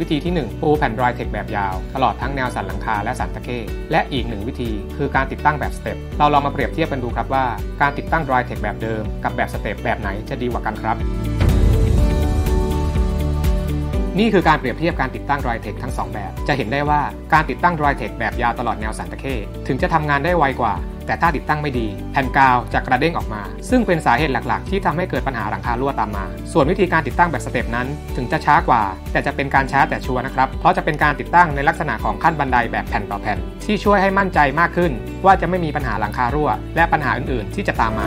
วิธีที่ 1 ปูแผ่น Dry Tech แบบยาว ตลอดทั้งแนวสันหลังคาและสันตะเข้และอีกหนึ่งวิธีคือการติดตั้งแบบสเต็ปเราลองมาเปรียบเทียบกันดูครับว่าการติดตั้ง Dry Tech แบบเดิม กับแบบสเต็ปแบบไหนจะดีกว่ากันครับนี่คือการเปรียบเทียบการติดตั้ง Dry Tech ทั้ง 2 แบบ จะเห็นได้ว่าการติดตั้ง Dry Tech แบบยาวตลอดแนวสันตะเข้ถึงจะทำงานได้ไวกว่า แต่ถ้าติดตั้งไม่ดี แผ่นกาวจะกระเด้งออกมา ซึ่งเป็นสาเหตุหลักๆ ที่ทำให้เกิดปัญหาหลังคารั่วตามมา ส่วนวิธีการติดตั้งแบบสเต็ปนั้น ถึงจะช้ากว่า แต่จะเป็นการช้าแต่ชัวร์นะครับ เพราะจะเป็นการติดตั้งในลักษณะของขั้นบันไดแบบแผ่นต่อแผ่น ที่ช่วยให้มั่นใจมากขึ้น ว่าจะไม่มีปัญหาหลังคารั่ว และปัญหาอื่นๆ ที่จะตามมา